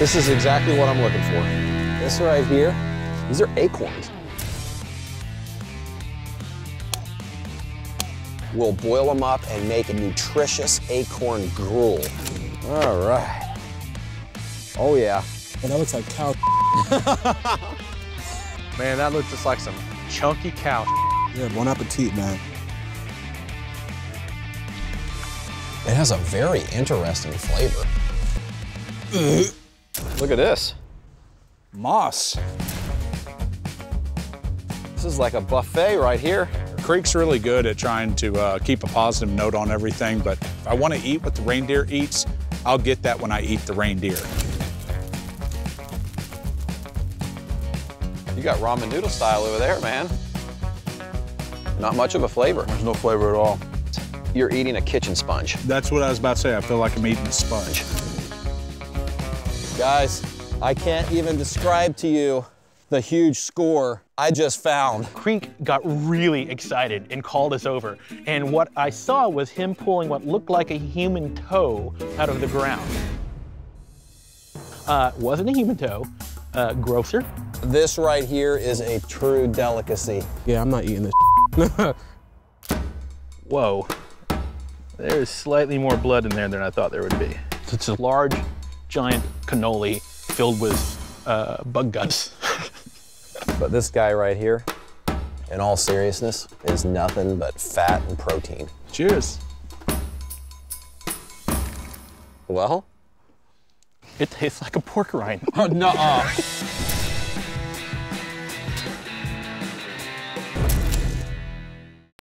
This is exactly what I'm looking for. This right here, these are acorns. We'll boil them up and make a nutritious acorn gruel. All right. Oh yeah. And that looks like cow. Man, that looks just like some chunky cow. Yeah, bon appetit, man. It has a very interesting flavor. Look at this. Moss. This is like a buffet right here. Creek's really good at trying to uh, keep a positive note on everything, but if I want to eat what the reindeer eats, I'll get that when I eat the reindeer. You got ramen noodle style over there, man. Not much of a flavor. There's no flavor at all. You're eating a kitchen sponge. That's what I was about to say. I feel like I'm eating a sponge. Guys, I can't even describe to you the huge score I just found. Creek got really excited and called us over. And what I saw was him pulling what looked like a human toe out of the ground. Uh, wasn't a human toe, uh, grosser. This right here is a true delicacy. Yeah, I'm not eating this. Whoa. There's slightly more blood in there than I thought there would be. It's a large, giant cannoli filled with uh, bug guts. But this guy right here, in all seriousness, is nothing but fat and protein. Cheers. Well, It tastes like a pork rind. oh, nuh-uh.